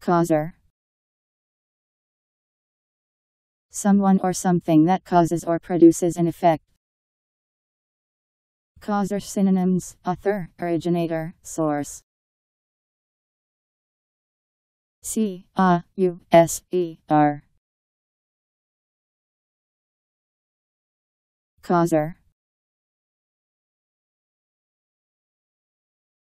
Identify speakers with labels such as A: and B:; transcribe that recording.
A: Causer. Someone or something that causes or produces an effect. Causer synonyms author, originator, source. C A U S E R. Causer.